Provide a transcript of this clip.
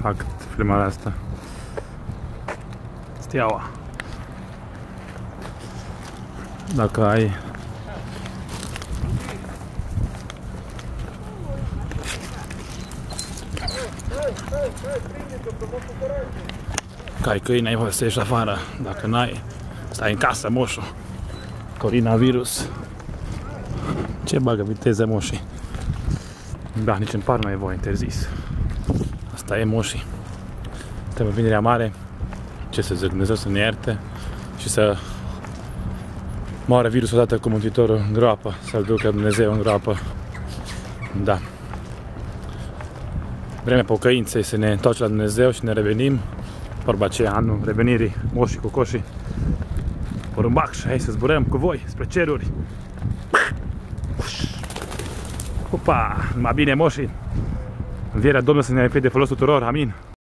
fac filmarea asta. Steaua. Dacă ai Că ai câine, ai voie să ieși afară. Dacă n-ai, stai în casă, moșu. Coronavirus. Ce bagă viteze moșii? Da, nici în par nu e voie interzis. Asta e moșii. Trebuie vinerea mare. Ce să zic, Dumnezeu să ne ierte și să moară virusul odată cu Mântuitorul în groapă, să-L ducă Dumnezeu în groapă. Da. Vremea pocăinței să ne întoarcem la Dumnezeu și ne revenim. Vorba aceea, anul revenirii moșii cu coșii. Porumbac și hai să zburăm cu voi spre ceruri. Opa, numai bine moșii. Învierea Domnului să ne fie de folos tuturor, amin.